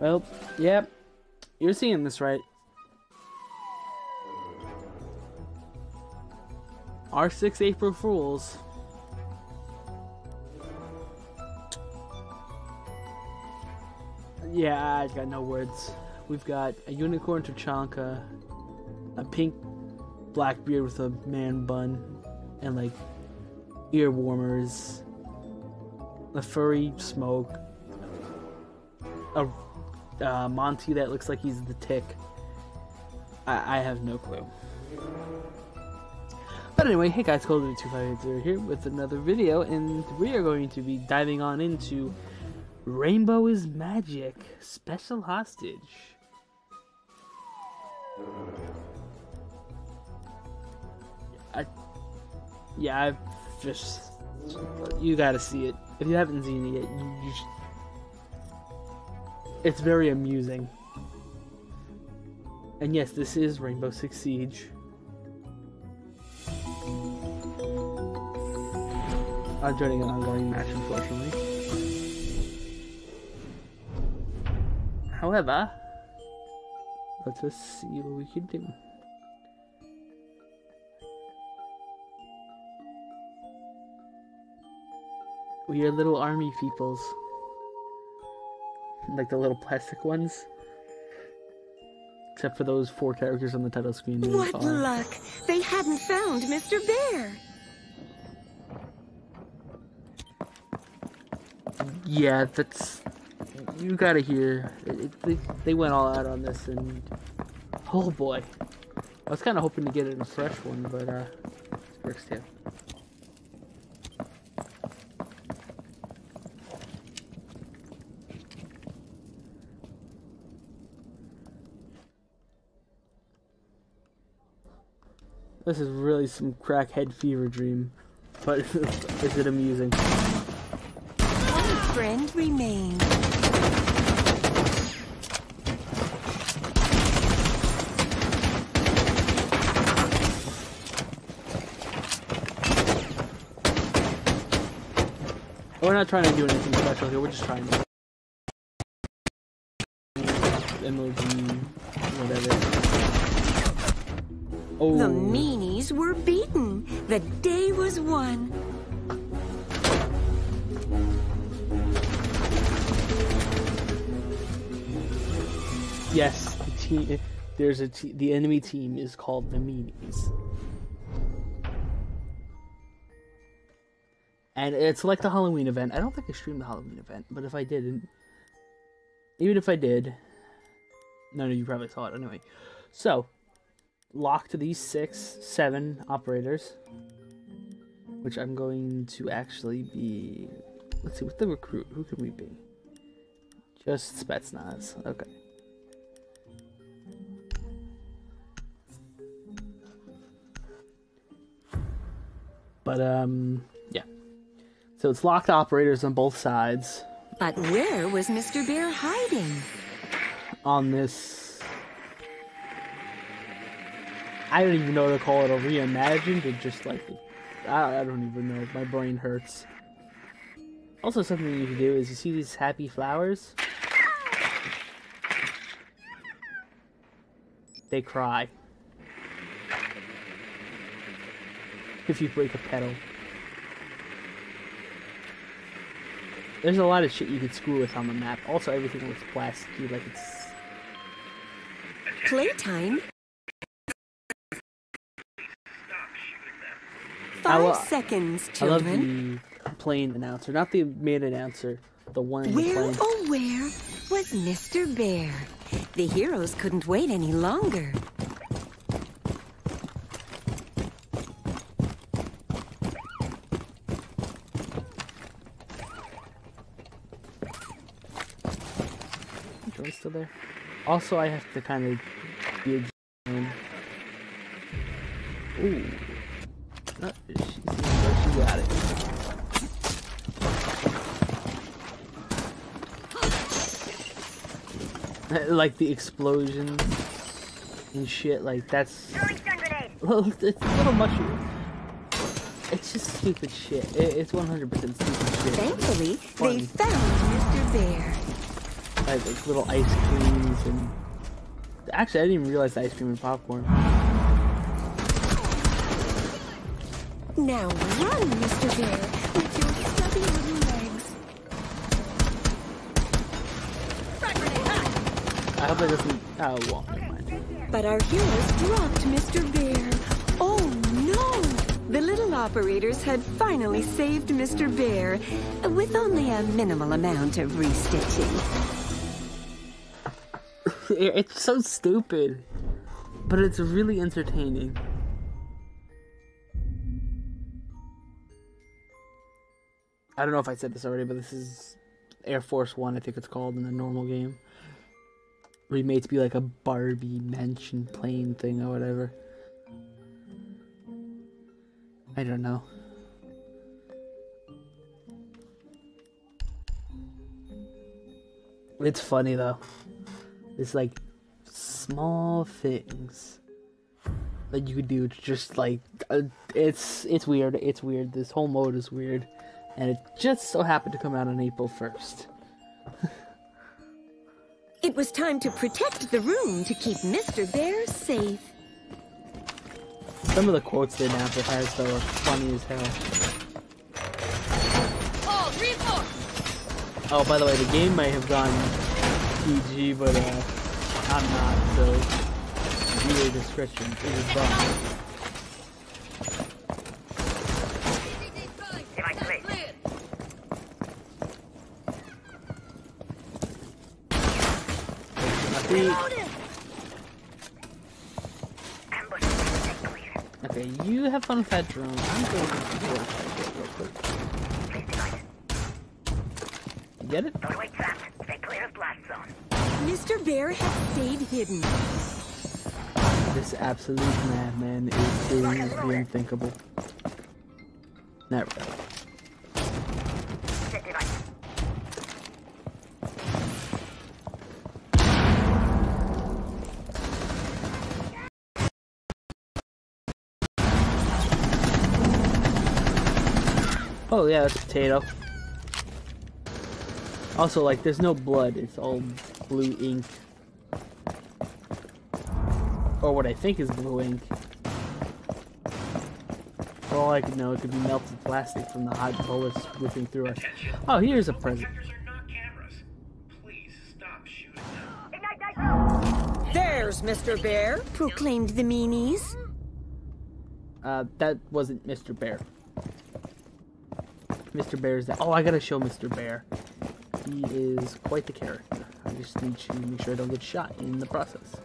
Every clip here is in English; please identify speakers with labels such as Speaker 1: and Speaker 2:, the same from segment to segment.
Speaker 1: Well, yep. You're seeing this right. Our six April Fools. Yeah, I got no words. We've got a unicorn Tachanka, a pink Blackbeard with a man bun, and like ear warmers, a furry smoke, a uh, Monty that looks like he's the tick. I, I have no clue. But anyway, hey guys, Cold2580 here with another video, and we are going to be diving on into Rainbow is Magic Special Hostage. I, yeah, I've just. You gotta see it. If you haven't seen it yet, you, you should. It's very amusing. And yes, this is Rainbow Six Siege. I'm joining an ongoing match, unfortunately. However, let us just see what we can do. We are little army peoples. Like the little plastic ones. Except for those four characters on the title screen.
Speaker 2: What luck! They hadn't found Mr. Bear!
Speaker 1: Yeah, that's you gotta hear. It, they, they went all out on this, and oh boy, I was kind of hoping to get it in a fresh one, but uh, works too. This is really some crackhead fever dream, but is it amusing?
Speaker 2: One friend remains.
Speaker 1: We're not trying to do anything special here, we're just trying to emoji whatever. Oh
Speaker 2: The meanies were beaten. The day was won.
Speaker 1: yes, the team there's a te the enemy team is called the meanies. And it's like the Halloween event. I don't think I streamed the Halloween event, but if I didn't, even if I did, none of you probably saw it anyway. So, lock to these six, seven operators, which I'm going to actually be. Let's see, with the recruit, who can we be? Just Spetsnaz. Okay. But um, yeah. So it's locked operators on both sides.
Speaker 2: But where was Mr. Bear hiding?
Speaker 1: On this, I don't even know to call it a reimagined or just like, I, I don't even know. My brain hurts. Also, something you can do is you see these happy flowers. They cry. If you break a petal. There's a lot of shit you could screw with on the map. Also, everything looks plasticky, like it's.
Speaker 2: Playtime? Five seconds,
Speaker 1: I love the plane announcer, not the main announcer, the one the
Speaker 2: Where,
Speaker 1: plane.
Speaker 2: oh where, was Mr. Bear? The heroes couldn't wait any longer.
Speaker 1: Joy's still there. Also, I have to kind of be a. Ooh. Uh, she, she got it. like the explosions and shit, like that's. Well, it's a little mushroom. It's just stupid shit. It, it's 100% stupid shit.
Speaker 2: Thankfully, they found Mr. Bear.
Speaker 1: Like, like little ice creams and actually I didn't even realize ice cream and popcorn.
Speaker 2: Now run, Mr. Bear, with your stubby
Speaker 1: I hope that doesn't. Oh well.
Speaker 2: But our heroes dropped Mr. Bear. Oh no! The little operators had finally saved Mr. Bear, with only a minimal amount of restitching.
Speaker 1: it's so stupid, but it's really entertaining. I don't know if I said this already, but this is Air Force One, I think it's called in the normal game. Where you made to be like a Barbie mansion plane thing or whatever. I don't know. It's funny though. It's like small things that you could do just like uh, it's it's weird. It's weird. This whole mode is weird, and it just so happened to come out on April first.
Speaker 2: It was time to protect the room to keep Mr. Bear safe.
Speaker 1: Some of the quotes the announcer has though are funny as hell. Oh, by the way, the game might have gone PG, but uh, I'm not, so viewer discretion is advised. See, okay, you have fun with that drone. I'm going to fortify it real quick. You get it?
Speaker 2: Mr. Bear has stayed hidden.
Speaker 1: This absolute madman is doing the unthinkable. Never. Oh yeah, that's potato. Also, like, there's no blood. It's all blue ink. Or what I think is blue ink. For all I could know, it could be melted plastic from the hot bullets whipping through us. Oh, here's a present.
Speaker 3: Projectors are not cameras. Please stop shooting them.
Speaker 2: There's Mr. Bear, proclaimed the meanies.
Speaker 1: Uh, that wasn't Mr. Bear. Mr. Bear is that. Oh, I gotta show Mr. Bear. He is quite the character. I just need to make sure I don't get shot in the process.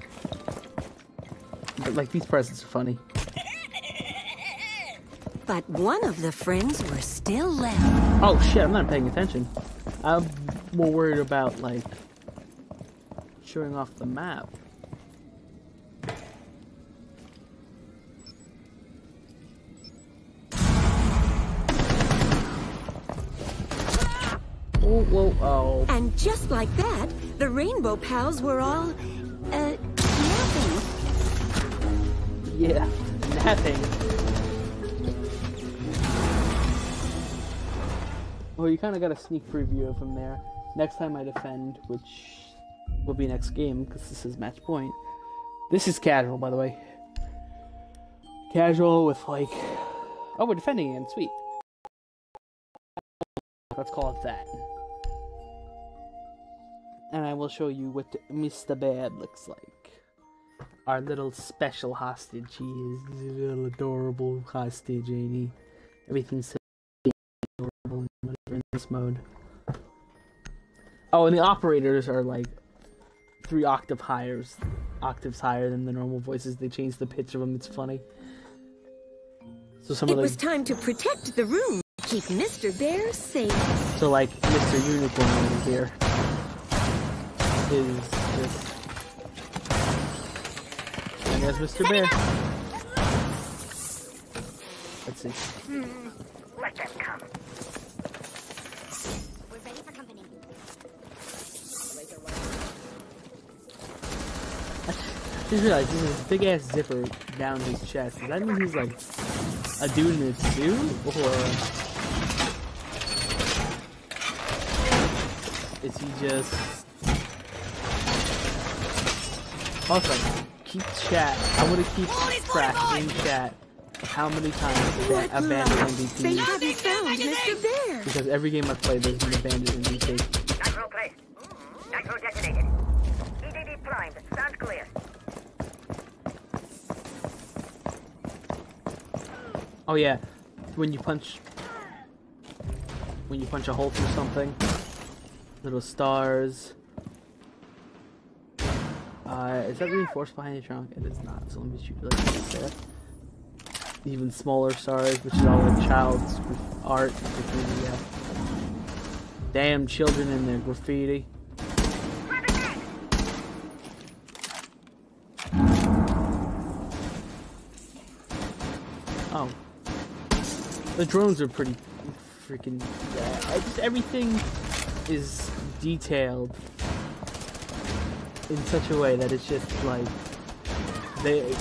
Speaker 1: But, like, these presents are funny.
Speaker 2: But one of the friends were still left.
Speaker 1: Oh shit, I'm not paying attention. I'm more worried about, like, showing off the map. Whoa, oh.
Speaker 2: And just like that, the Rainbow Pals were all, uh, napping.
Speaker 1: Yeah, napping. Well, you kind of got a sneak preview of him there. Next time I defend, which will be next game, because this is match point. This is casual, by the way. Casual with, like... Oh, we're defending again, sweet. Let's call it that. And I will show you what Mr. Bad looks like our little special hostage. He is a little adorable hostage, ain't he? Everything's so adorable in this mode. Oh, and the operators are like three octave higher, octaves higher than the normal voices. They change the pitch of them. It's funny. So some
Speaker 2: It
Speaker 1: of
Speaker 2: was time to protect the room, keep Mr. Bear safe.
Speaker 1: so like Mr. Unicorn over here is this. And there's Mr. Bear. Let's see. Hmm.
Speaker 4: Let them come. We're ready for company.
Speaker 1: I just realized this is a big ass zipper down his chest. Does that mean he's like a dude in a suit, or is he just Also, keep chat. I want to keep track in chat how many times I've
Speaker 2: What
Speaker 1: abandoned
Speaker 2: luck! They haven't found Mr. Bear.
Speaker 1: Because every game I've played, there's been abandoned MVP.
Speaker 4: Nitro placed. Nitro detonated. EDD primed. Sounds clear.
Speaker 1: Oh yeah, when you punch, when you punch a hole through something, little stars. Uh, is that reinforced behind the trunk? It is not. So let me shoot like. Even smaller stars, which is all like child's art. Graffiti, yeah. Damn children in their graffiti. Oh. The drones are pretty freaking. Yeah, just everything is detailed in such a way that it's just like they. It,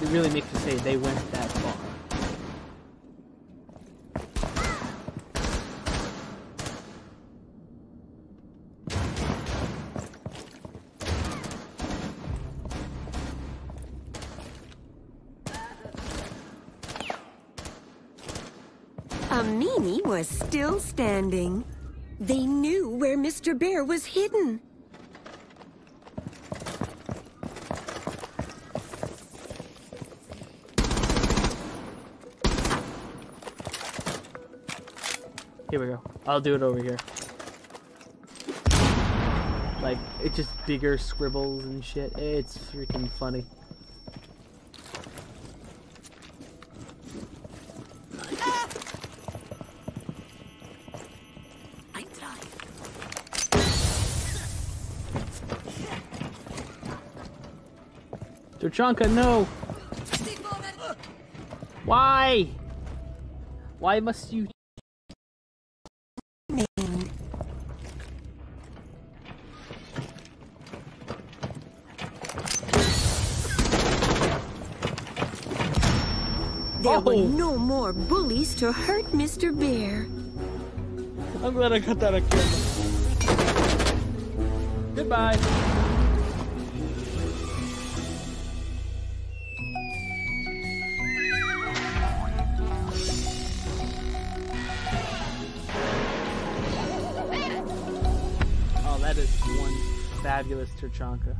Speaker 1: it really makes you say they went that far.
Speaker 2: Um, Amini was still standing. They knew where Mr. Bear was hidden.
Speaker 1: Here we go. I'll do it over here. Like, it's just bigger scribbles and shit. It's freaking funny. Tachanka, no! Why? Why must you
Speaker 2: There
Speaker 1: Oh.
Speaker 2: were no more bullies to hurt Mr. Bear.
Speaker 1: I'm glad I got that on camera. Goodbye. Oh, that is one fabulous Tachanka.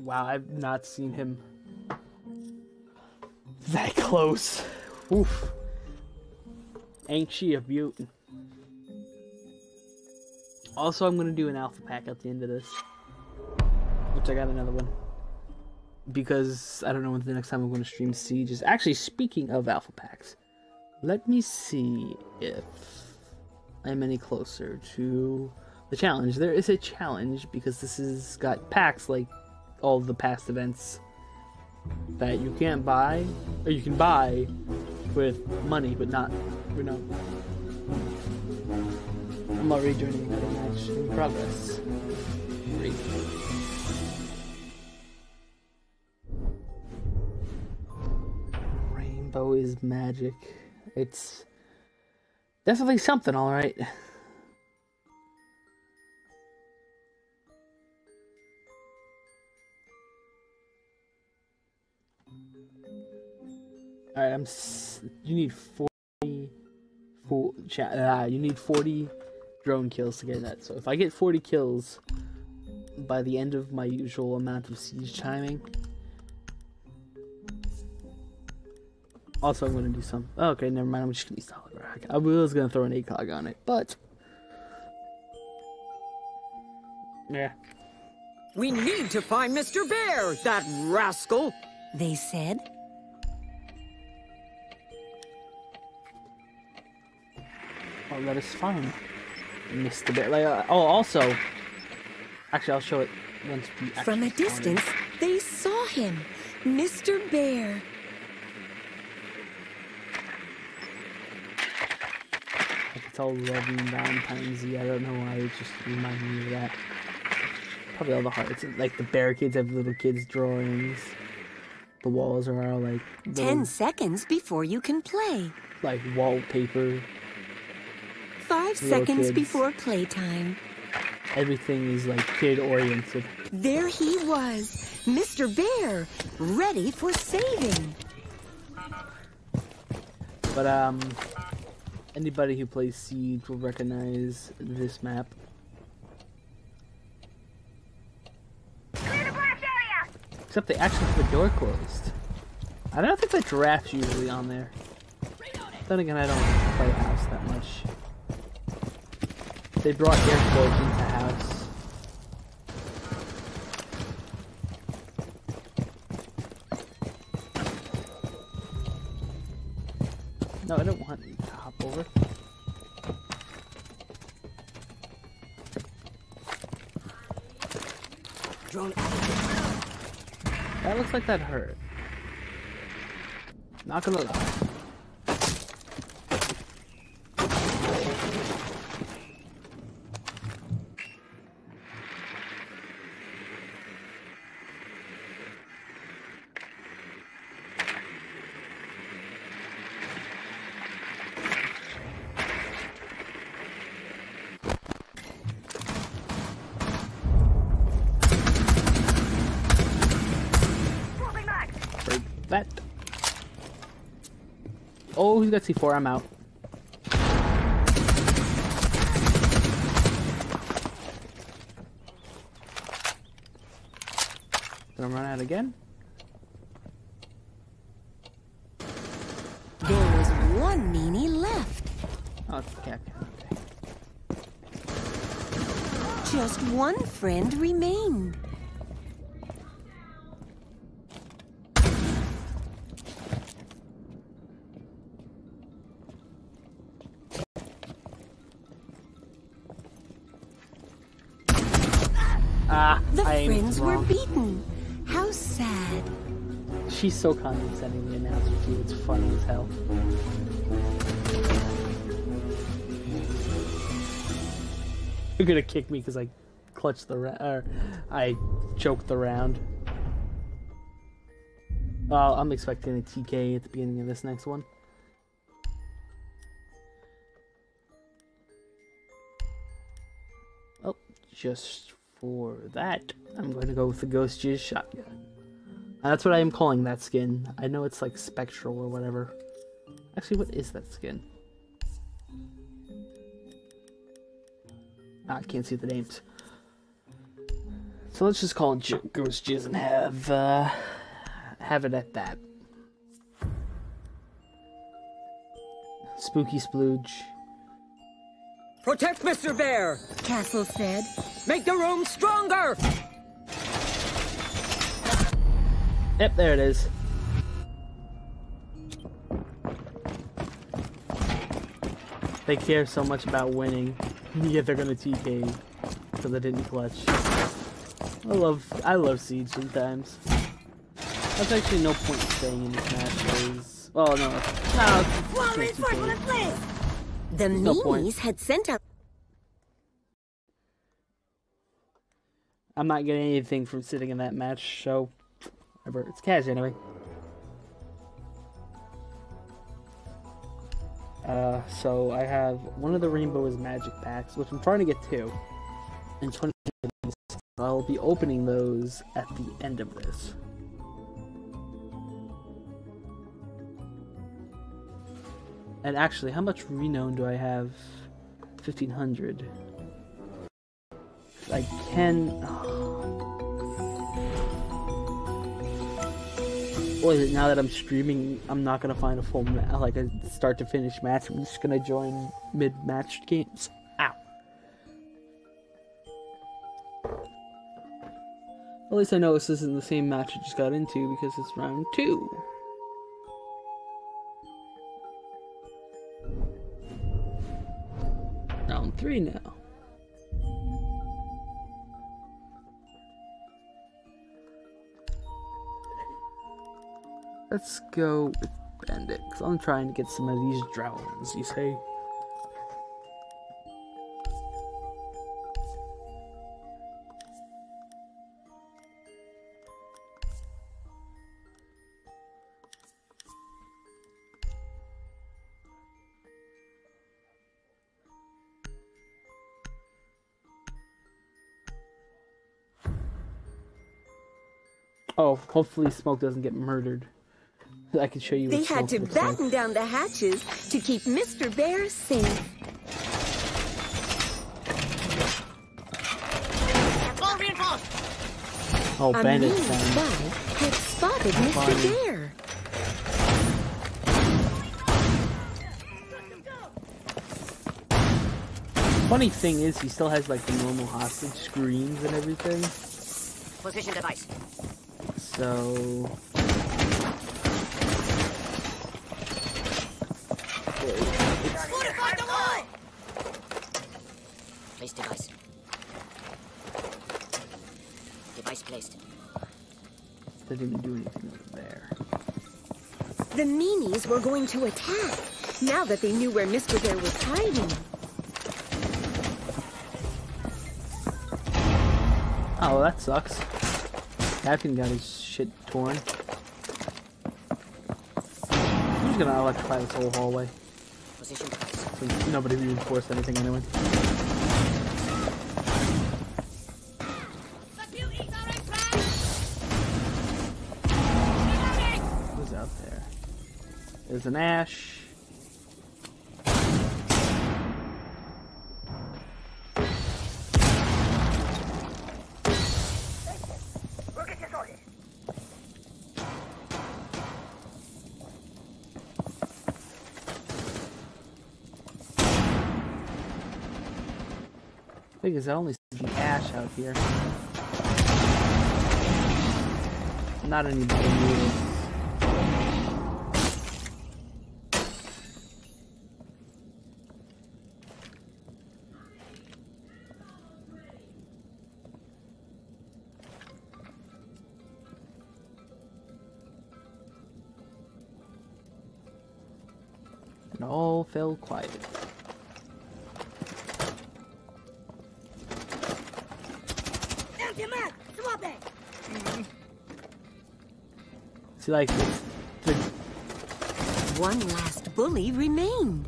Speaker 1: Wow, I've not seen him that close. Oof. Ain't she a beaut? Also, I'm gonna do an alpha pack at the end of this. Which I got another one. Because I don't know when the next time I'm gonna stream Siege is. Actually, speaking of alpha packs, let me see if I'm any closer to the challenge. There is a challenge because this has got packs like all the past events that you can't buy, or you can buy with money, but not, you know. I'm already joining another match in progress. Great. Rainbow is magic. It's definitely something, alright. Alright, I'm. S- you need 40. Four, cha- ah, you need 40 drone kills to get that. So if I get 40 kills by the end of my usual amount of siege timing. Also, I'm gonna do some. Oh, okay, never mind. I'm just gonna use the rock. I was gonna throw an ACOG on it, but. Yeah.
Speaker 5: We need to find Mr. Bear, that rascal!
Speaker 2: They said.
Speaker 1: Oh, that is fine. Missed a bit. Like, uh, oh, also. Actually, I'll show it once we actually
Speaker 2: From a distance, they saw him. Mr. Bear.
Speaker 1: Like it's all red and Valentine's-y. I don't know why it just reminded me of that. Probably all the hearts. Like the barricades have little kids' drawings. The walls are all like little,
Speaker 2: Ten seconds before you can play.
Speaker 1: like wallpaper.
Speaker 2: Five seconds
Speaker 1: kids.
Speaker 2: before playtime.
Speaker 1: everything is like kid oriented.
Speaker 2: There he was, Mr. Bear, ready for saving.
Speaker 1: But um, anybody who plays Siege will recognize this map.
Speaker 4: Clear the blast area!
Speaker 1: Except they actually have the door closed. I don't think the giraffe's usually on there. Then again, I don't play House that much. They brought air airport into the House. No, I don't want to hop over.
Speaker 5: Drone.
Speaker 1: That looks like that hurt. Not gonna lie. Got C4. I'm out. She's so condescending, the announcer, too. It's funny as hell. You're gonna kick me because I clutched the ra- or I choked the round. Well, I'm expecting a TK at the beginning of this next one. Oh, just for that, I'm going to go with the Ghost Jizz shotgun. And that's what I am calling that skin. I know it's like spectral or whatever. Actually, what is that skin? Ah, I can't see the names. So let's just call it J- Ghost Jizz and have uh, have it at that. Spooky Splooge.
Speaker 5: Protect Mr. Bear!
Speaker 2: Castle said.
Speaker 5: Make the room stronger!
Speaker 1: Yep, there it is. They care so much about winning, yet they're gonna TK because they didn't clutch. I love, I love Siege sometimes. That's actually no point in staying in this match. Because, well, no, no, it's just TK.
Speaker 2: The
Speaker 1: no
Speaker 2: had sent out
Speaker 1: I'm not getting anything from sitting in that match, so whatever. It's cash anyway. Uh, so I have one of the Rainbow is Magic packs, which I'm trying to get two, and 20. I'll be opening those at the end of this. And actually, how much renown do I have? 1500. I can. What it? Now that I'm streaming, I'm not gonna find a full like a start to finish match. I'm just gonna join mid match games. Ow. At least I know this isn't the same match I just got into because it's round two. Round three now. Let's go with Bandit, because I'm trying to get some of these drowns, you say? Oh, hopefully Smoke doesn't get murdered. I can show you.
Speaker 2: They had to batten
Speaker 1: like.
Speaker 2: down the hatches to keep Mr. Bear safe.
Speaker 5: All reinforced.
Speaker 1: Oh,
Speaker 2: A
Speaker 1: bandit
Speaker 2: spy had spotted Mr.
Speaker 1: Funny.
Speaker 2: Bear.
Speaker 1: Funny thing is, he still has like the normal hostage screens and everything.
Speaker 4: Position device.
Speaker 1: So.
Speaker 5: Fortify the wall.
Speaker 4: Place device. Device placed.
Speaker 1: Didn't do anything over there.
Speaker 2: The meanies were going to attack now that they knew where Mr. Bear was hiding.
Speaker 1: Oh, that sucks. Captain got his shit torn. I'm just gonna electrify this whole hallway.
Speaker 4: Position device.
Speaker 1: Since nobody reinforced anything anyway. There's an Ash.
Speaker 4: Look at your soldiers.
Speaker 1: Thing is, I only see Ash out here. Not anybody new. Fell quiet. Mm-hmm. See, like, it's the
Speaker 2: One last bully remained.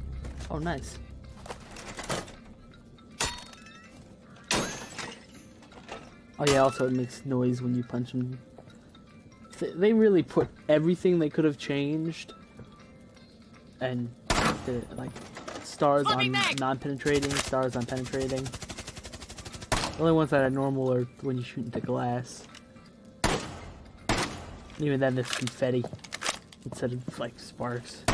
Speaker 1: Oh, nice. Oh yeah, also it makes noise when you punch them. They really put everything they could have changed, and the, like stars on non-penetrating, stars on penetrating. The only ones that are normal are when you shoot into glass. And even then, there's confetti instead of like sparks.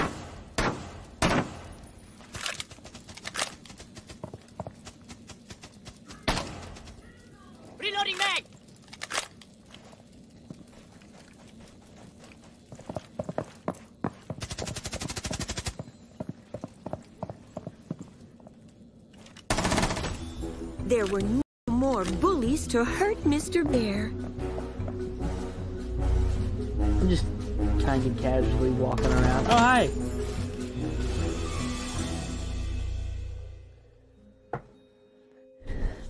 Speaker 5: Reloading mag.
Speaker 2: There were no more bullies to hurt Mr. Bear.
Speaker 1: I'm just kind of casually walking around. Oh, hi!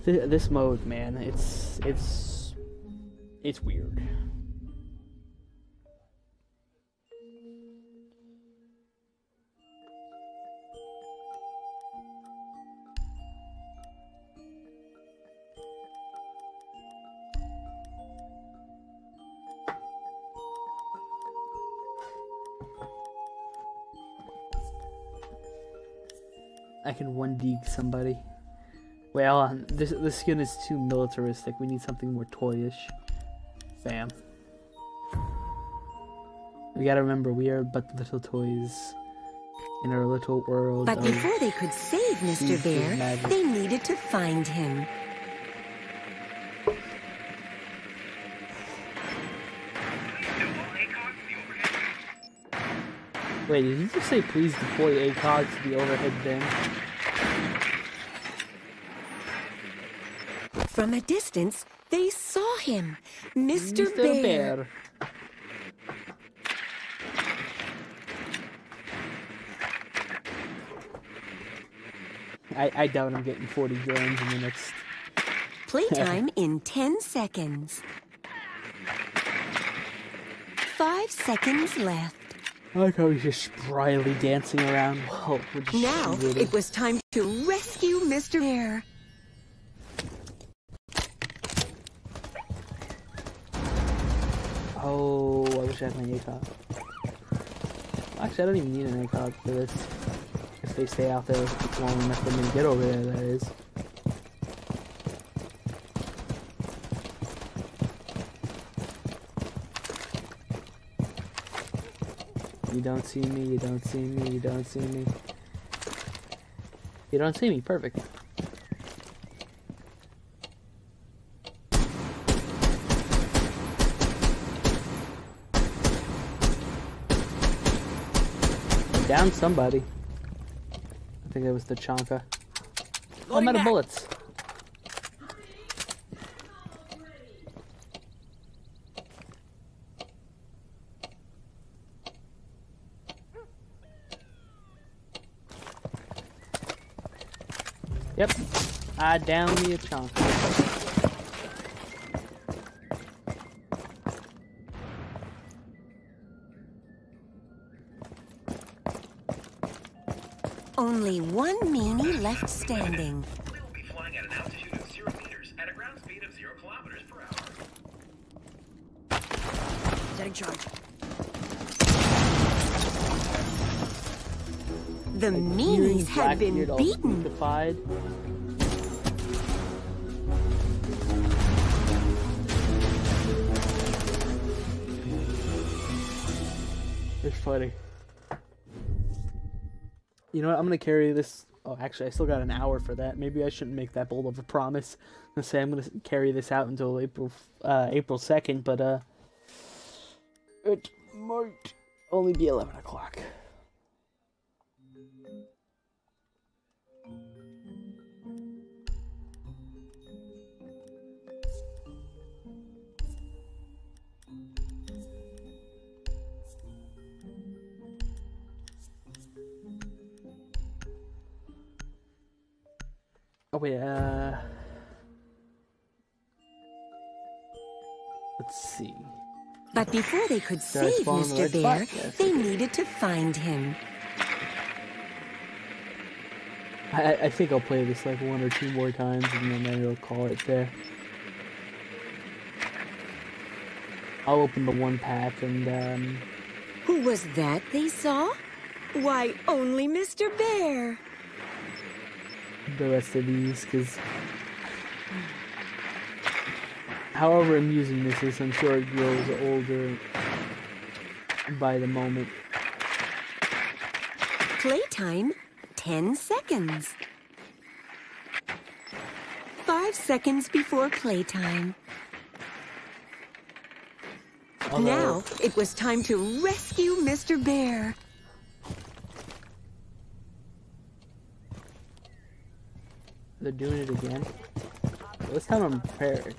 Speaker 1: Th- This mode, man, it's it's it's weird. Can one dig somebody. Well, um, this the skin is too militaristic. We need something more toyish. Bam. We gotta remember, we are but little toys in our little world.
Speaker 2: But before they could save Mr. Bear, they needed to find him.
Speaker 1: Wait, did you just say please deploy ACOG to the overhead bin?
Speaker 2: From a distance, they saw him, Mr.
Speaker 1: Mr.
Speaker 2: Bear.
Speaker 1: Bear. I, I doubt I'm getting 40 grams in the next.
Speaker 2: Playtime in 10 seconds. Five seconds left.
Speaker 1: I like how he's just spryly dancing around. Whoa,
Speaker 2: Now it was time to rescue Mr. Bear.
Speaker 1: Oh, I wish I had my ACOG. Actually, I don't even need an ACOG for this. If they stay out there long enough for me to get over there, that is. Don't see me, you don't see me, you don't see me. You don't see me, perfect. I downed somebody. I think it was the Chonka. Oh, I'm out of bullets. Yep. I downed me a Chonka.
Speaker 2: Only one meanie left standing.
Speaker 3: We will be flying at an altitude of zero meters at a ground speed of zero kilometers per hour.
Speaker 5: Setting charge.
Speaker 2: The meanies have been beaten.
Speaker 1: Funny. You know what? I'm gonna carry this. Oh, actually, I still got an hour for that. Maybe I shouldn't make that bold of a promise and say I'm gonna carry this out until April, uh, April second. But uh, it might only be eleven o'clock. Oh wait, uh Let's see.
Speaker 2: But before they could save
Speaker 1: the
Speaker 2: Mr. Bear?
Speaker 1: Yes.
Speaker 2: they needed to find him.
Speaker 1: I, I think I'll play this like one or two more times and then maybe I'll call it there. I'll open the one pack and um
Speaker 2: Who was that they saw? Why, only Mr. Bear.
Speaker 1: The rest of these because however amusing this is, I'm sure it grows older by the moment.
Speaker 2: Playtime, 10 seconds. Five seconds before playtime.
Speaker 1: Although,
Speaker 2: Now it was time to rescue Mr. Bear.
Speaker 1: They're doing it again. This time I'm prepared.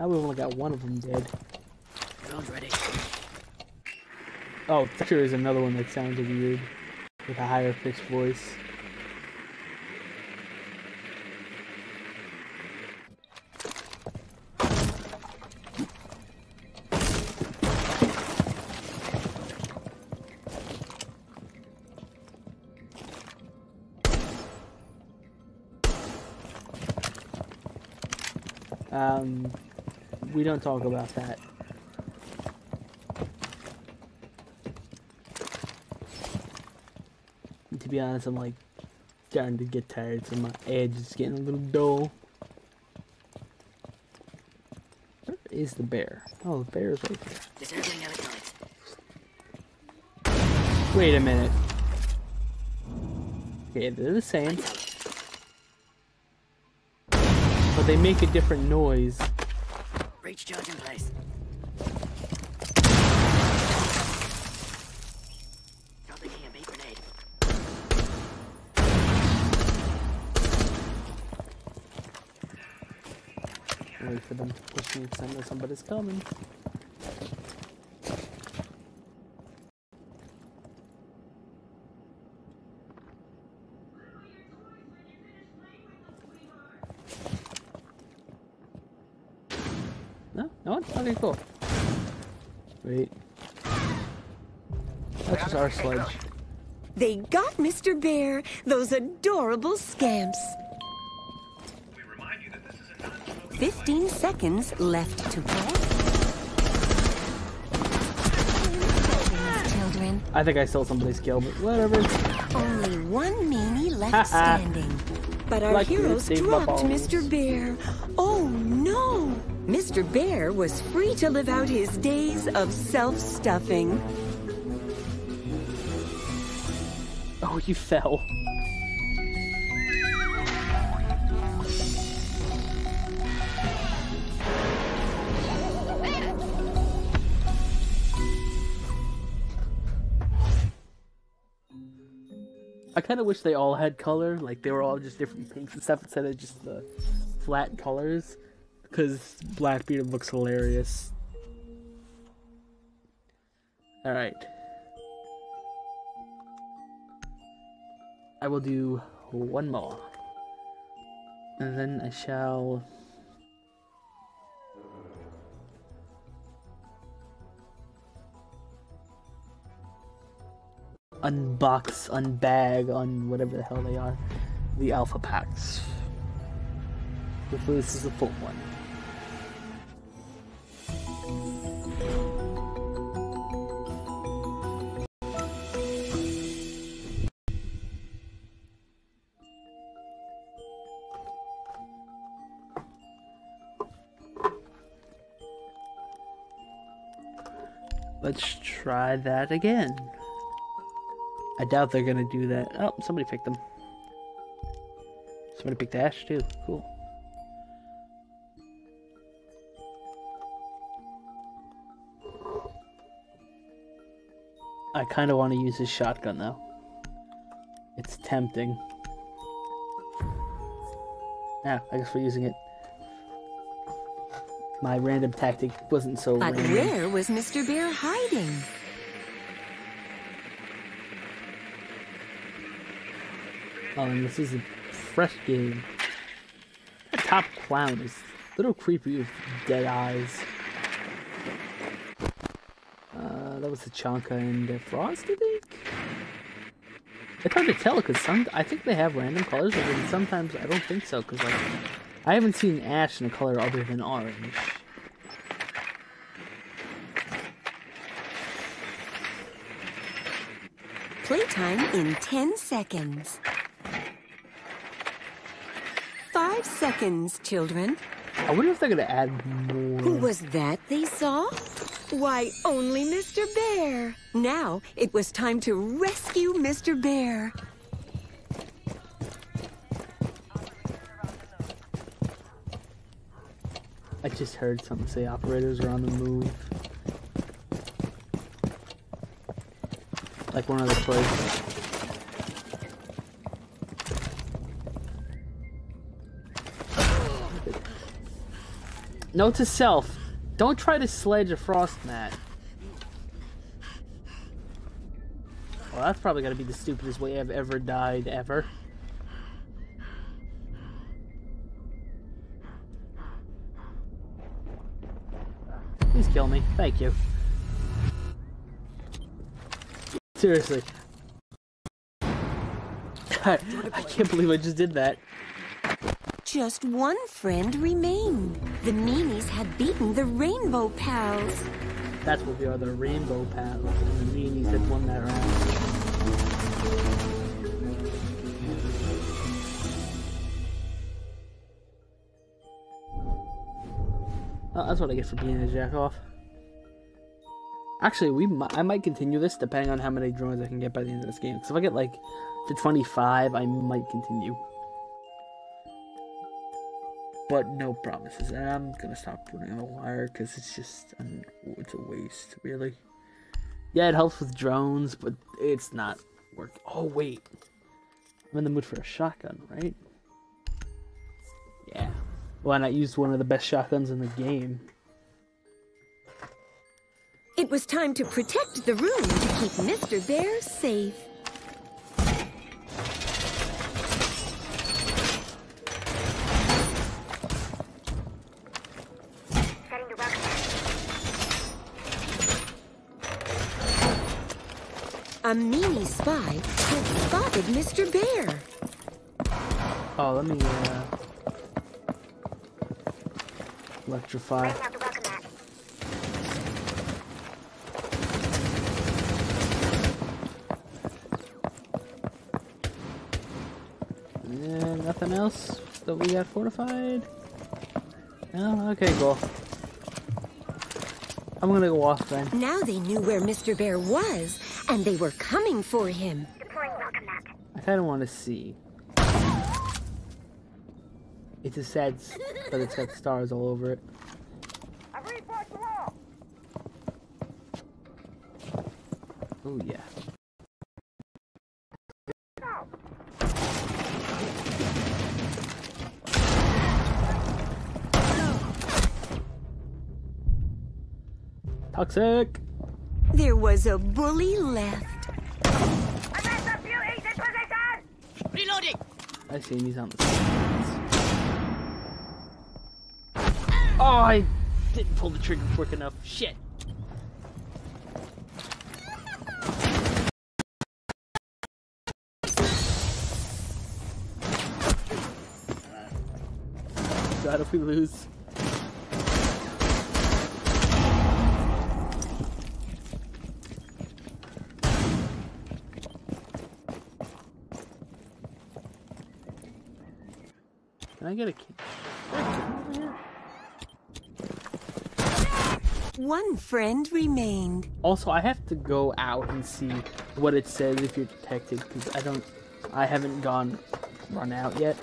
Speaker 1: I like Now we've only got one of them did.
Speaker 5: Drone's ready.
Speaker 1: Oh, Thatcher is another one that sounds weird with a higher pitched voice. We don't talk about that. To be honest, I'm like starting to get tired, so my edge is getting a little dull. Where is the bear? Oh, the bear is right there.
Speaker 5: Electronics.
Speaker 1: Wait a minute. Okay, they're the same. But they make a different noise
Speaker 6: Breach charge in place.
Speaker 1: Wait for them to push me because I know somebody's coming. No? No one? Okay, cool. Wait. That's just our sledge.
Speaker 2: They got Mr. Bear, those adorable scamps.
Speaker 3: We remind you that this is a non-smoking
Speaker 2: 15 seconds left to play. Children,
Speaker 1: I think I stole somebody's kill, but whatever.
Speaker 2: only one meanie left standing. But our
Speaker 1: Like
Speaker 2: heroes dropped. Mr. Bear. Oh no! Mr. Bear was free to live out his days of self-stuffing.
Speaker 1: Oh, you fell. I kind of wish they all had color, like they were all just different pinks and stuff instead of just the flat colors, because Blackbeard looks hilarious. All right. I will do one more. And then I shall. Unbox, unbag, on whatever the hell they are. The alpha packs. Hopefully, this is the full one. Let's try that again. I doubt they're gonna do that. Oh, somebody picked them. Somebody picked Ash too. Cool. I kind of want to use his shotgun though. It's tempting. Yeah, I guess we're using it. My random tactic wasn't so
Speaker 2: But
Speaker 1: random.
Speaker 2: where was Mr. Bear hiding?
Speaker 1: Oh, and this is a fresh game. The top clown is a little creepy with dead eyes. Uh, that was the Chanka and the Frost, I think? It's hard to tell because some I think they have random colors, but sometimes I don't think so because like I haven't seen Ash in a color other than orange.
Speaker 2: Playtime in 10 seconds. Five seconds, children.
Speaker 1: I wonder if they're gonna add more.
Speaker 2: Who was that they saw? Why, only Mr. Bear. Now it was time to rescue Mr. Bear.
Speaker 1: I just heard something say operators are on the move. Like one of the toys. Note to self: Don't try to sledge a frost mat. Well, that's probably gonna be the stupidest way I've ever died ever. Please kill me. Thank you. Seriously. I, I can't believe I just did that.
Speaker 2: Just one friend remained. The meanies had beaten the Rainbow Pals.
Speaker 1: That's what we are, the rainbow pals. And the meanies had won that round. Oh, that's what I get for being a jack off. Actually, we mi- I might continue this depending on how many drones I can get by the end of this game. Because if I get like to 25, I might continue. But no promises. And I'm gonna stop running the wire because it's just an, it's a waste, really. Yeah, it helps with drones, but it's not work. Oh wait, I'm in the mood for a shotgun, right? Yeah. Why not use one of the best shotguns in the game?
Speaker 2: It was time to protect the room to keep Mr. Bear safe. A meanie spy had spotted Mr. Bear.
Speaker 1: Oh, let me uh, electrify.
Speaker 4: Laying out the welcome mat.
Speaker 1: And nothing else that we got fortified? No? Okay, cool. I'm gonna go off then.
Speaker 2: Now they knew where Mr. Bear was, and they were coming for him.
Speaker 4: Deploying welcome mat.
Speaker 1: I kinda wanna see. It's a sad, but it's got stars all over it.
Speaker 4: I've reinforced the wall.
Speaker 1: Oh yeah. Toxic!
Speaker 2: There was a bully left.
Speaker 4: Advance up, beauties in position.
Speaker 6: Reloading!
Speaker 1: I see him, he's on the sides. Oh, I didn't pull the trigger quick enough. Shit. God, if we lose.
Speaker 2: One friend remained.
Speaker 1: Also, I have to go out and see what it says if you're detected because I don't, I haven't gone run out yet.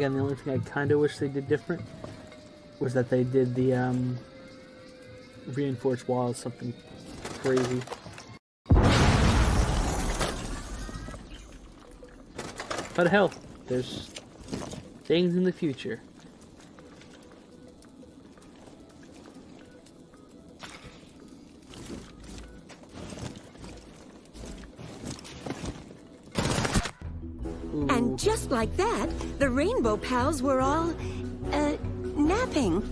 Speaker 1: Again, the only thing I kind of wish they did different was that they did the um, reinforced walls something crazy. But hell, there's things in the future.
Speaker 2: Like that, the Rainbow Pals were all, uh, napping.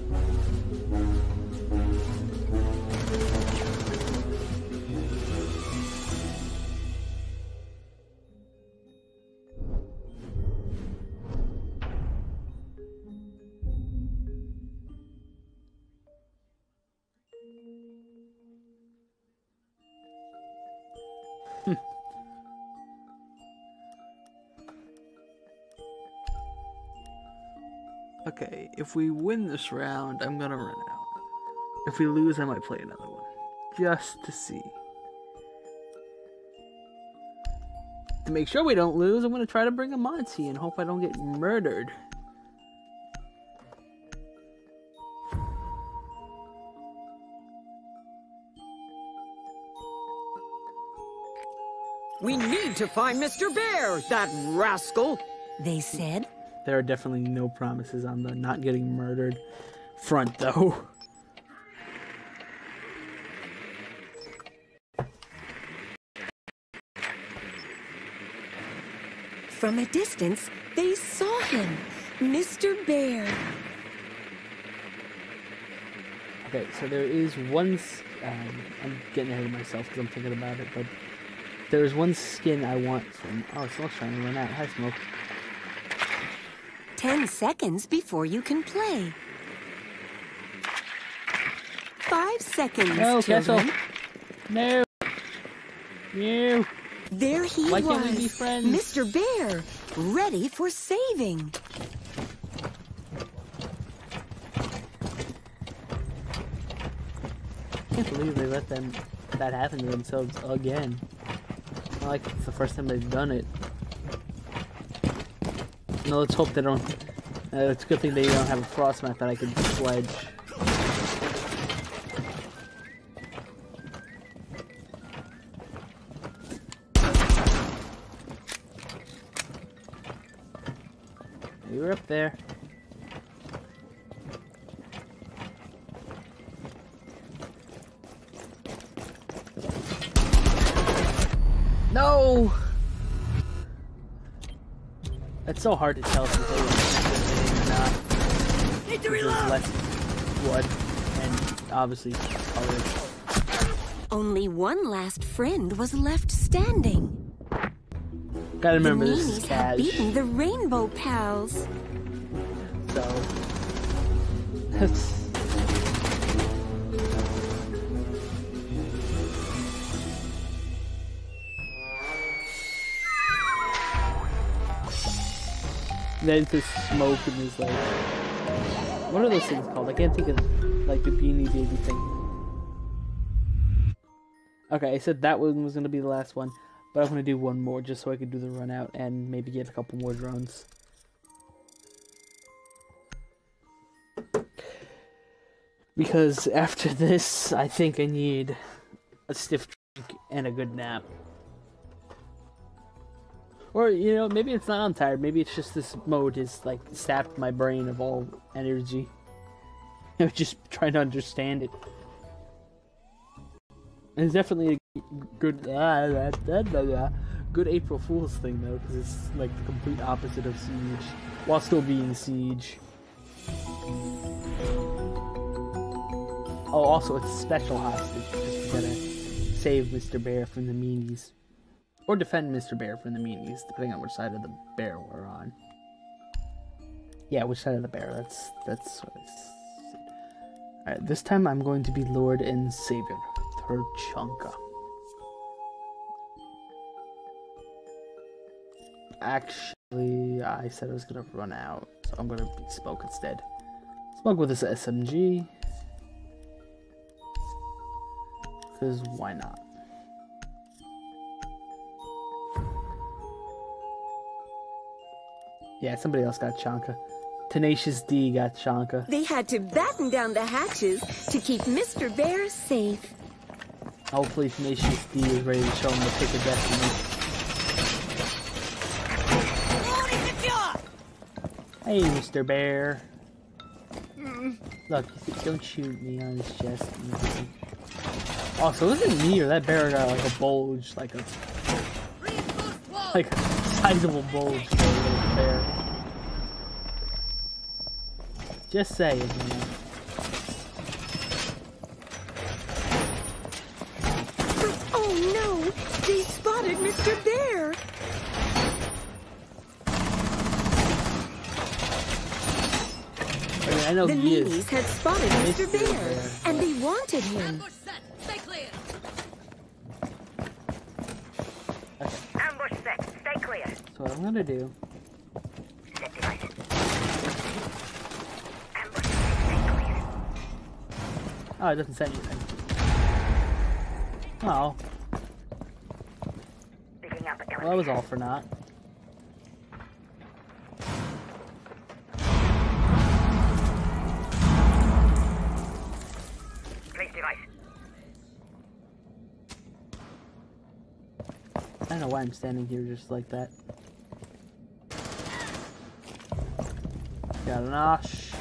Speaker 1: If we win this round, I'm gonna run out. If we lose, I might play another one. Just to see. To make sure we don't lose, I'm gonna try to bring a Monty and hope I don't get murdered.
Speaker 5: We need to find Mr. Bear, that rascal.
Speaker 2: They said.
Speaker 1: There are definitely no promises on the not getting murdered front, though.
Speaker 2: From a distance, they saw him, Mr. Bear.
Speaker 1: Okay, so there is one. Um, I'm getting ahead of myself because I'm thinking about it, but there is one skin I want from. Oh, Smoke's trying to run out. Hi, Smoke.
Speaker 2: Ten seconds before you can play. Five seconds,
Speaker 1: No,
Speaker 2: children.
Speaker 1: No. No.
Speaker 2: There he
Speaker 1: Why
Speaker 2: was,
Speaker 1: can't we be friends?
Speaker 2: Mr. Bear, ready for saving.
Speaker 1: I can't believe they let them that happen to themselves again. Not like it's the first time they've done it. No, let's hope they don't. Uh, it's a good thing they don't have a frost mat that I can sledge. You were up there. It's so hard to tell if they were or not.
Speaker 6: Need to
Speaker 1: There's
Speaker 6: reload!
Speaker 1: less blood and obviously color.
Speaker 2: Only one last friend was left standing.
Speaker 1: Gotta remember
Speaker 2: the
Speaker 1: this is
Speaker 2: Meanies had
Speaker 1: cash,
Speaker 2: beaten the Rainbow Pals.
Speaker 1: so that's Then to smoke and is like, what are those things called? I can't think of like the beanie baby thing. Okay, I said that one was gonna be the last one, but I'm gonna do one more just so I can do the run out and maybe get a couple more drones. Because after this, I think I need a stiff drink and a good nap. Or, you know, maybe it's not I'm tired. Maybe it's just this mode has, like, sapped my brain of all energy. I'm just trying to understand it. It's definitely a good, blah. good April Fool's thing, though, because it's, like, the complete opposite of Siege. While still being Siege. Oh, also, it's special hostage. Just gotta save Mr. Bear from the meanies. Or defend Mr. Bear from the meanies, depending on which side of the bear we're on. Yeah, which side of the bear? That's that's. Alright, this time I'm going to be Lord and Savior, Tachanka. Actually, I said I was gonna run out, so I'm gonna be Smoke instead. Smoke with this SMG. Because why not? Yeah, somebody else got Chanka. Tenacious D got Chanka.
Speaker 2: They had to batten down the hatches to keep Mr. Bear safe.
Speaker 1: Hopefully Tenacious D is ready to show him the pick of destiny.
Speaker 6: Loading the jar!
Speaker 1: Hey, Mr. Bear. Look, you see- don't shoot me on his chest. Oh, so was it me or that bear got like a bulge, like a like a sizable bulge for a little bear. Just saying, you know.
Speaker 2: But oh no, they spotted Mr. Bear.
Speaker 1: I mean, I know
Speaker 2: The
Speaker 1: he
Speaker 2: had spotted Mr.
Speaker 1: Mr.
Speaker 2: Bear,
Speaker 1: Bear.
Speaker 2: and they wanted him.
Speaker 6: Ambush set! Stay clear!
Speaker 4: Ambush set. Stay clear.
Speaker 1: So what I'm gonna do
Speaker 4: Set device. Ambush set. Stay clear.
Speaker 1: Oh, it doesn't say anything. Oh,
Speaker 4: Picking up a
Speaker 1: well, that was all for naught. I don't know why I'm standing here just like that. Got an osh.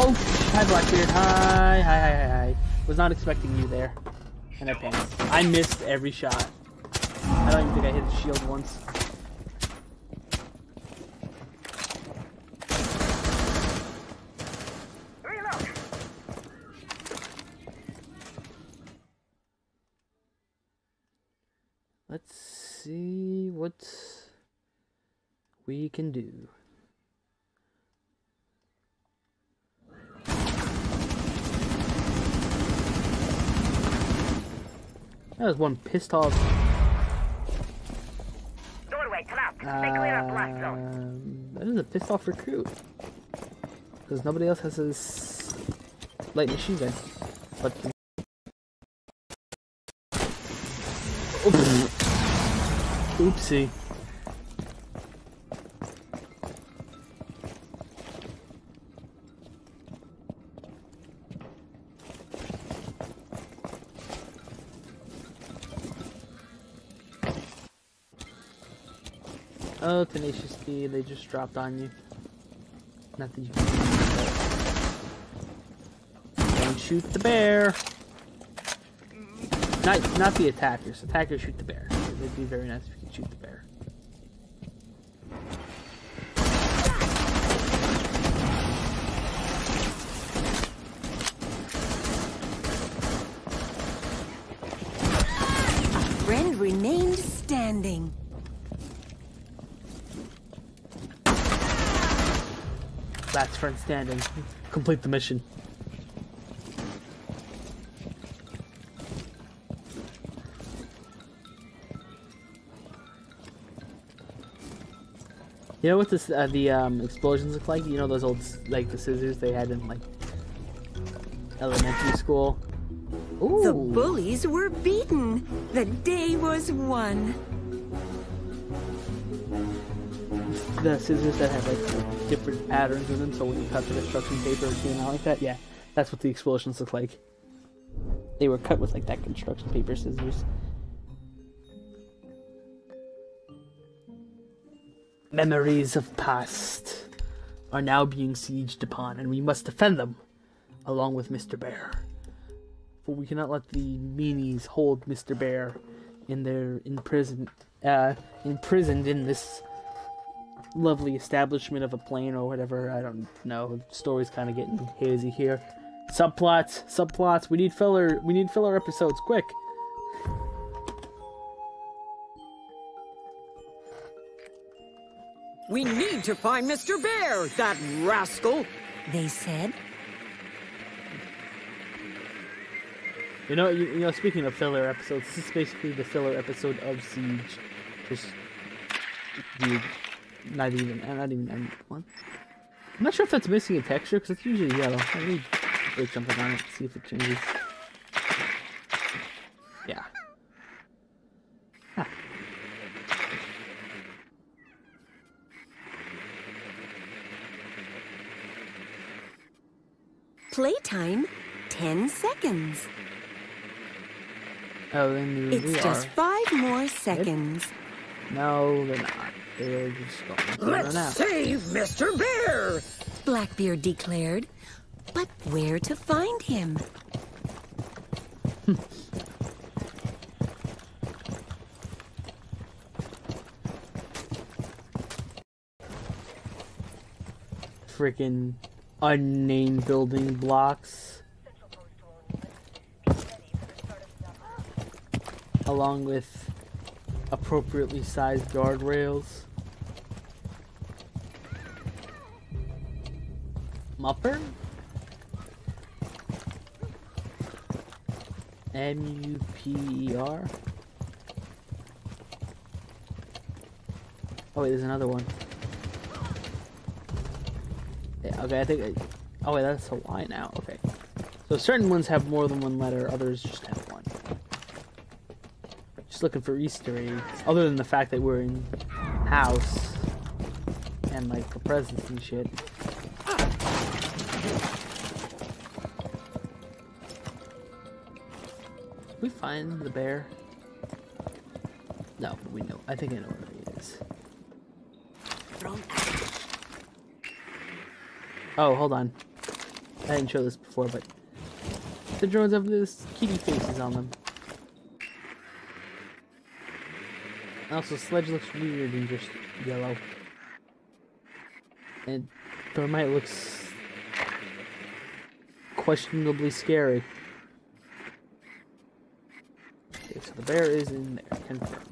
Speaker 1: Oh, hi Blackbeard. Hi, hi, hi, hi, hi. Was not expecting you there. And I panicked. I missed every shot. I don't even think I hit the shield once. Let's see what we can do. That was one pissed off.
Speaker 4: Doorway, collapse. Stay clear of uh, blast zone.
Speaker 1: That is a pissed off recruit. Because nobody else has his light machine gun. But. Oopsie. Tenacious D, they just dropped on you. Not that Don't shoot the bear! Not, not the attackers. Attackers shoot the bear. It'd be very nice if you could shoot the bear.
Speaker 2: Friend remained standing.
Speaker 1: That's friend standing. Complete the mission. You know what this uh, the um, explosions look like? You know those old like the scissors they had in like elementary school. Ooh.
Speaker 2: The bullies were beaten. The day was won.
Speaker 1: The scissors that have like different patterns in them, so when you cut the construction paper, it came like that. Yeah, that's what the explosions look like. They were cut with like that construction paper scissors. Memories of past are now being sieged upon, and we must defend them, along with Mr. Bear. For we cannot let the meanies hold Mr. Bear in their imprisoned, uh, imprisoned in this lovely establishment of a plane or whatever. I don't know. The story's kind of getting hazy here. Subplots, subplots. We need filler. We need filler episodes, quick.
Speaker 5: We need to find Mr. Bear, that rascal.
Speaker 2: They said.
Speaker 1: You know, you, you know. Speaking of filler episodes, this is basically the filler episode of Siege. Just, dude, not even, uh, not even end one. I'm not sure if that's missing a texture because it's usually yellow. Let me break something on it, see if it changes. Yeah. Huh.
Speaker 2: Playtime, 10 seconds.
Speaker 1: Oh, then we
Speaker 2: It's
Speaker 1: are.
Speaker 2: just five more seconds.
Speaker 1: No, they're not. They're just going
Speaker 5: Let's
Speaker 1: out.
Speaker 5: save Mr. Bear.
Speaker 2: Blackbeard declared. But where to find him?
Speaker 1: Freaking unnamed building blocks. Along with appropriately sized guardrails. Mupper? M U P E R? Oh wait, there's another one. Yeah, okay, I think. I, oh wait, that's a Y now. Okay. So certain ones have more than one letter, others just have one. Just looking for Easter eggs, other than the fact that we're in house and like for presents and shit. Find the bear? No, but we know. I think I know where he is. Oh, hold on. I didn't show this before, but the drones have this kitty faces on them. Also, Sledge looks weird and just yellow. And Thermite looks questionably scary. bear is in there. Confirmed.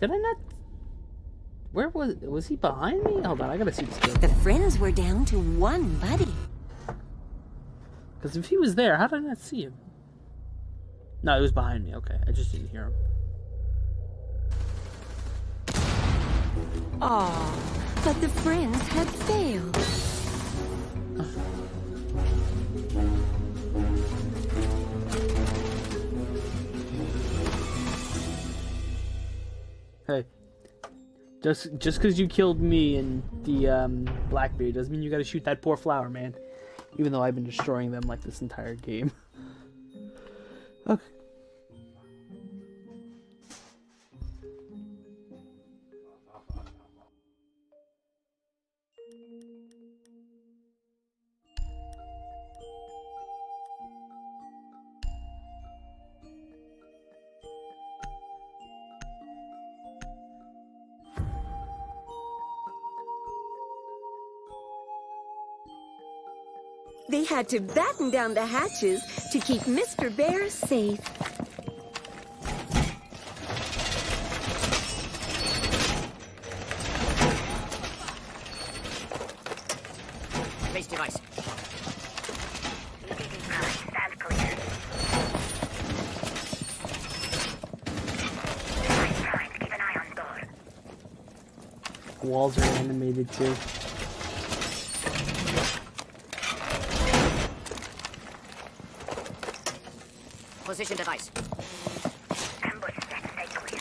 Speaker 1: Did I not? Where was was he behind me? Hold on, I gotta see this. Game.
Speaker 2: The friends were down to one buddy.
Speaker 1: Because if he was there, how did I not see him? No, he was behind me. Okay, I just didn't hear him.
Speaker 2: Aww but the friends had failed.
Speaker 1: Hey, just just because you killed me and the um, Blackbeard doesn't mean you gotta shoot that poor flower, man. Even though I've been destroying them like this entire game.
Speaker 2: They had to batten down the hatches to keep Mr. Bear safe.
Speaker 5: Base device.
Speaker 4: EDD prime. Stand clear. Prime prime. Keep an eye on door.
Speaker 1: Walls are animated too.
Speaker 5: Position device.
Speaker 4: Ambush set. Stay clear.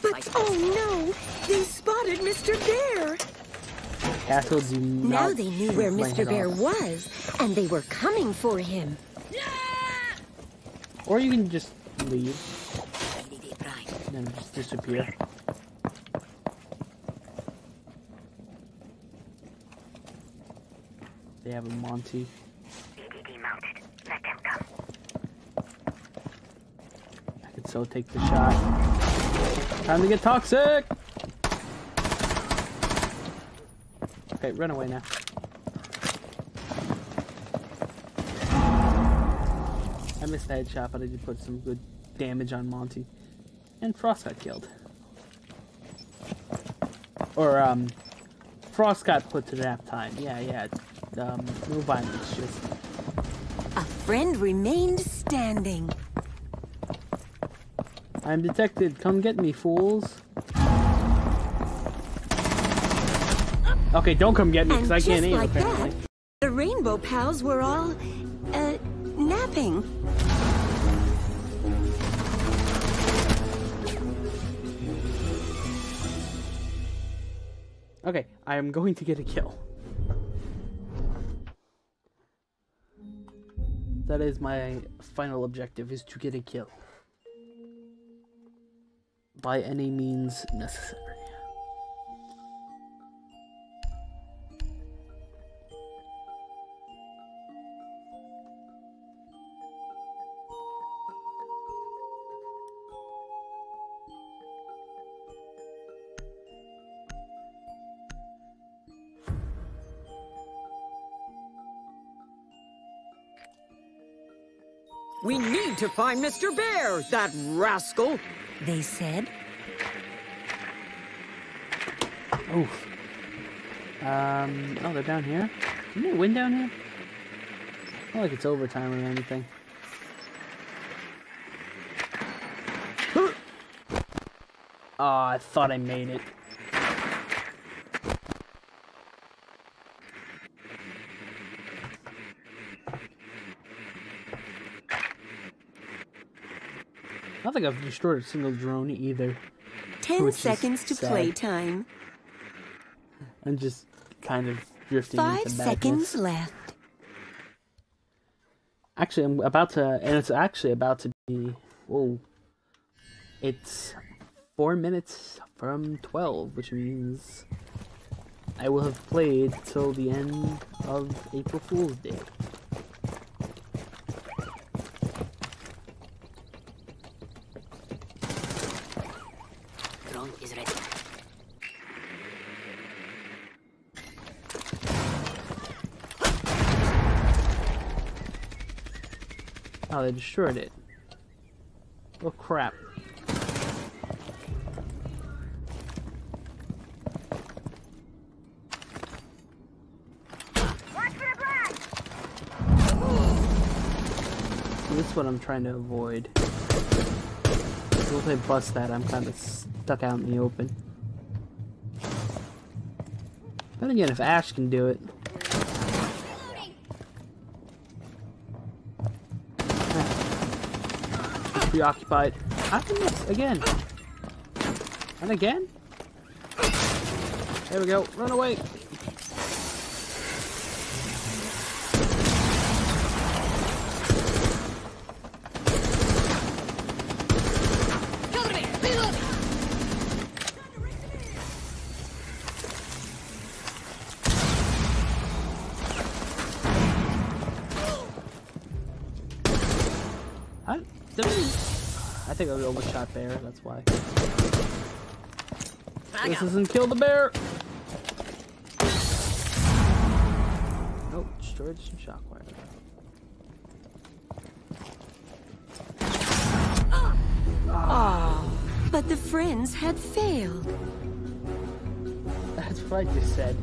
Speaker 2: But oh no, they spotted Mr. Bear.
Speaker 1: Castle do not
Speaker 2: Now they knew where Mr. Bear
Speaker 1: off.
Speaker 2: was, and they were coming for him.
Speaker 1: Or you can just leave and then just disappear. They have a Monty.
Speaker 4: EDD mounted. Let them come.
Speaker 1: I could so take the shot. Time to get toxic! Okay, run away now. I missed the headshot, but I did put some good damage on Monty. And Frost got killed. Or, um, Frost got put to nap time. Yeah, yeah. Um, no violence, just
Speaker 2: A friend remained standing.
Speaker 1: I'm detected. Come get me, fools. Okay, don't come get me because I can't aim
Speaker 2: like
Speaker 1: apparently.
Speaker 2: that, the Rainbow Pals were all, uh, napping.
Speaker 1: Okay, I am going to get a kill. That is my final objective, is to get a kill. By any means necessary.
Speaker 5: We need to find Mr. Bear, that rascal.
Speaker 2: They said.
Speaker 1: Oof. Um, oh, they're down here? Can they win down here? Not like it's overtime or anything. Oh, I thought I made it. Don't think I've destroyed a single drone either.
Speaker 2: Ten seconds to
Speaker 1: sad.
Speaker 2: playtime.
Speaker 1: I'm just kind of drifting
Speaker 2: Five seconds left.
Speaker 1: Actually, I'm about to, and it's actually about to be. Whoa. It's four minutes from 12, which means I will have played till the end of April Fool's Day. salad, sure it. Oh crap. This is what I'm trying to avoid. Once I bust that, I'm kind of stuck out in the open. Then again, if Ash can do it. Preoccupied. How this again? And again? There we go. Run away. Bear. That's why.
Speaker 6: Frag
Speaker 1: This
Speaker 6: out.
Speaker 1: doesn't kill the bear. Oh, destroyed some shockwire.
Speaker 2: Ah, but the friends had failed.
Speaker 1: That's what I just said.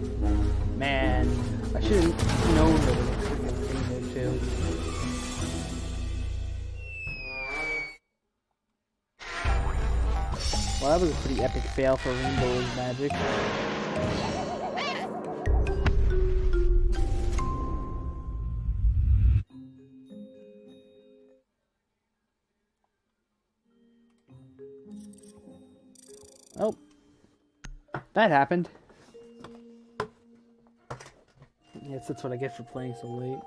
Speaker 1: Man, I should have known there that was a pretty epic fail for Rainbow's Magic. Oh, that happened. Yes, that's what I get for playing so late.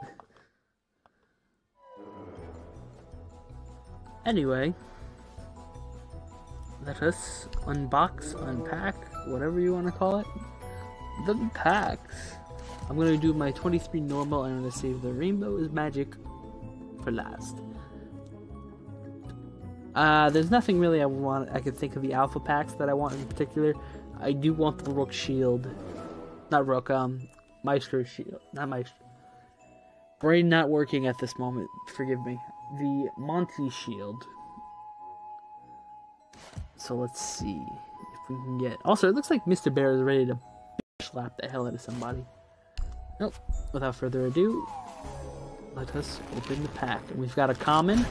Speaker 1: Anyway, let us unbox, unpack, whatever you want to call it. The packs. I'm gonna do my 23 normal. I'm gonna save the rainbow is magic for last. Uh, there's nothing really I want. I can think of the alpha packs that I want in particular. I do want the Rook Shield, not Rook. Um, Maestro Shield, not Maestro. Brain not working at this moment. Forgive me. The Monty Shield. So let's see if we can get. Also, it looks like Mr. Bear is ready to slap the hell out of somebody. Nope. Without further ado, let us open the pack. And we've got a common.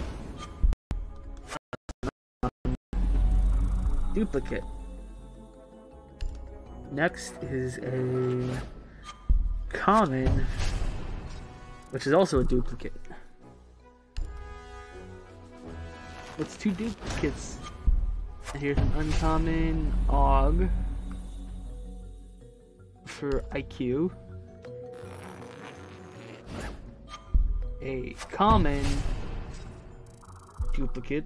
Speaker 1: Duplicate. Next is a common, which is also a duplicate. It's two duplicates. Here's an uncommon Og for IQ. A common duplicate.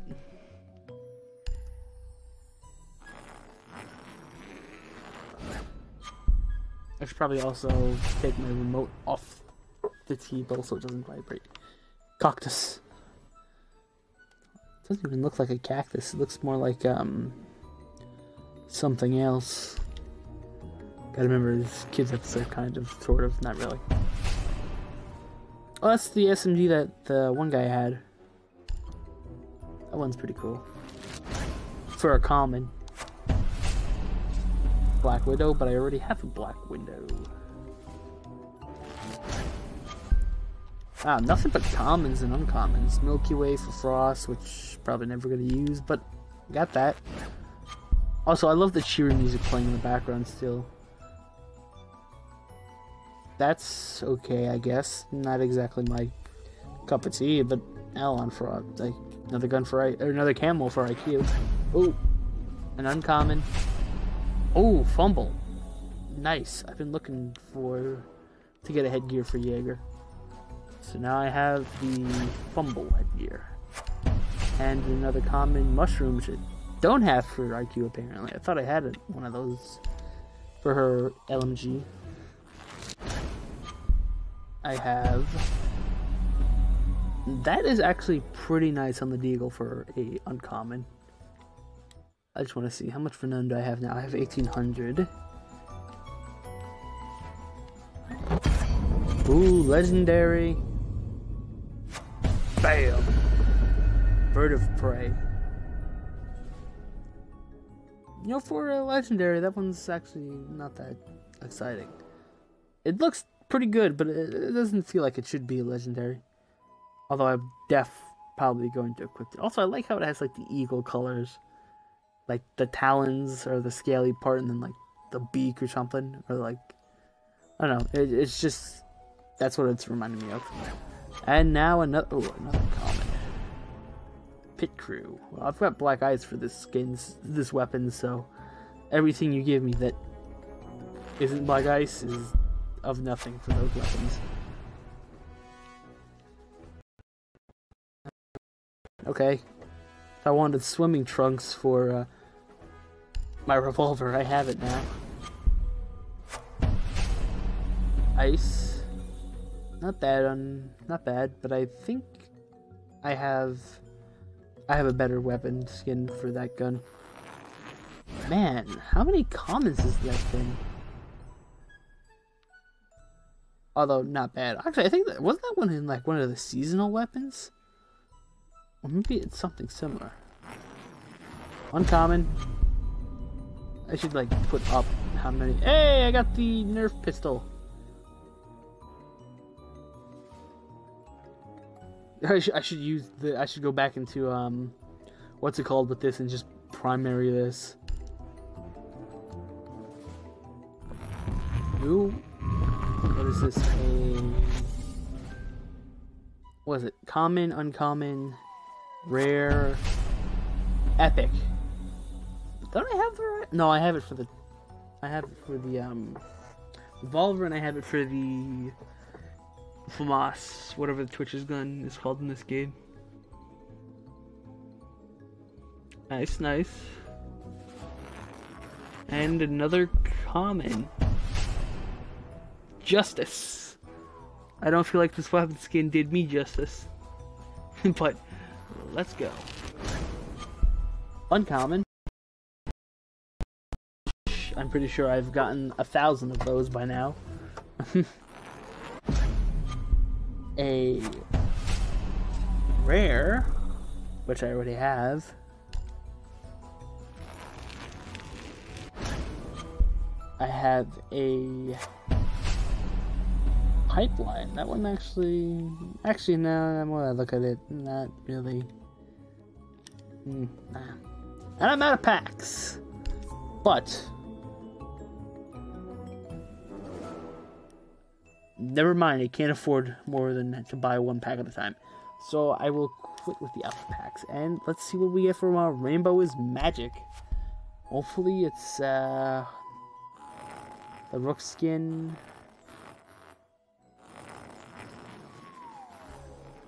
Speaker 1: I should probably also take my remote off the table so it doesn't vibrate. Cactus. Doesn't even look like a cactus. It looks more like um something else. Gotta remember this kids episode kind of sort of, not really. Oh that's the SMG that the one guy had. That one's pretty cool. For a common. Black Widow, but I already have a Black Widow. Ah, nothing but commons and uncommons. Milky Way for Frost, which probably never gonna use, but got that. Also, I love the cheery music playing in the background still. That's okay, I guess. Not exactly my cup of tea, but Alon for like another gun for I or another camel for IQ. Oh, an uncommon. Oh, fumble. Nice. I've been looking for to get a headgear for Jaeger. So now I have the fumble headgear. And another common mushroom, I don't have for IQ apparently. I thought I had one of those for her LMG. I have. That is actually pretty nice on the Deagle for a uncommon. I just want to see how much Fernando do I have now. I have 1800. Ooh, legendary. Bam! Bird of prey. You know, for a legendary, that one's actually not that exciting. It looks pretty good, but it, doesn't feel like it should be a legendary. Although I'm def probably going to equip it. Also, I like how it has like the eagle colors, like the talons or the scaly part, and then like the beak or something, or like I don't know. It, it's just that's what it's reminding me of. And now another oh, another common pit crew. Well, I've got black ice for this skins, this weapon, so everything you give me that isn't black ice is of nothing for those weapons. Okay. If I wanted swimming trunks for uh, my revolver, I have it now. Ice. Not bad on not bad, but I think I have I have a better weapon skin for that gun. Man, how many commons is that thing? Although not bad. Actually, I think that wasn't that one in like one of the seasonal weapons? Or maybe it's something similar. Uncommon. I should like put up how many. Hey, I got the Nerf pistol. I should, I should use the. I should go back into um, what's it called with this and just primary this. Ooh, what is this? A what is it? Common, uncommon, rare, epic. Don't I have the? right- No, I have it for the. I have it for the um, revolver, and I have it for the FAMAS, whatever the Twitch's gun is called in this game. Nice, nice. And another common. Justice. I don't feel like this weapon skin did me justice. but let's go. Uncommon. I'm pretty sure I've gotten a thousand of those by now. a rare, which I already have. I have a pipeline. That one actually, actually, no. When I look at it, not really. Hmm, nah. And I'm out of packs, but never mind. I can't afford more than to buy one pack at a time. So I will quit with the alpha packs and let's see what we get from our Rainbow is Magic. Hopefully it's uh the rook skin.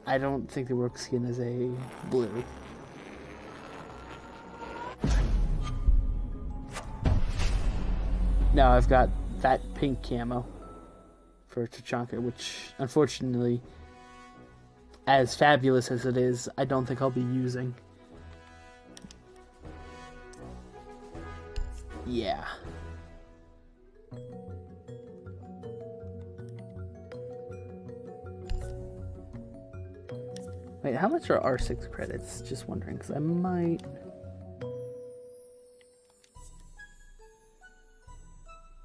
Speaker 1: I don't think the rook skin is a blue. No, I've got that pink camo for Tachanka, which unfortunately, as fabulous as it is, I don't think I'll be using. Yeah. Wait, how much are R6 credits? Just wondering, because I might.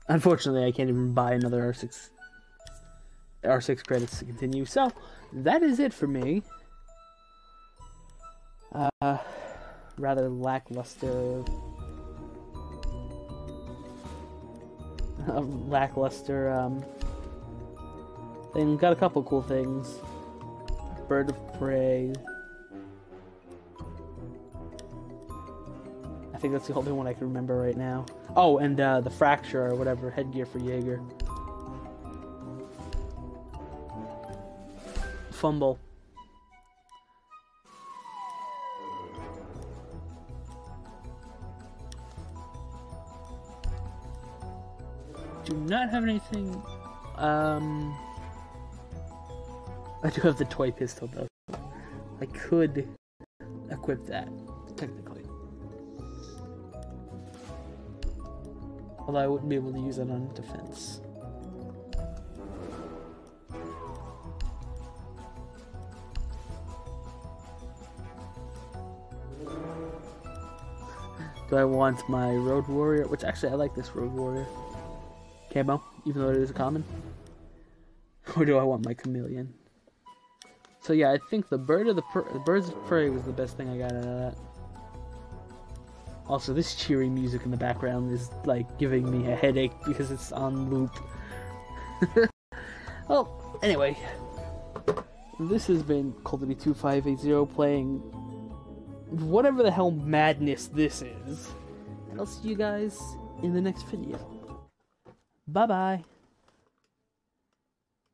Speaker 1: Unfortunately, I can't even buy another R6 R6 credits to continue. So, that is it for me. Uh, rather lackluster. lackluster, um. Thing. Got a couple cool things. Bird of Prey. I think that's the only one I can remember right now. Oh, and uh, the Fracture or whatever, headgear for Jaeger. Fumble. Do not have anything. Um, I do have the toy pistol though. I could equip that technically. Although I wouldn't be able to use it on defense. Do I want my Road Warrior? Which actually, I like this Road Warrior camo, even though it is a common. Or do I want my Chameleon? So yeah, I think the bird of the, birds of prey was the best thing I got out of that. Also, this cheery music in the background is like giving me a headache because it's on loop. well, oh, anyway, this has been Cultity2580 playing whatever the hell madness this is. I'll see you guys in the next video. Bye bye.